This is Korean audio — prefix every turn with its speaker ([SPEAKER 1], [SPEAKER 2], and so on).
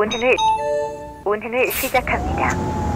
[SPEAKER 1] 운행을 운행을 시작합니다.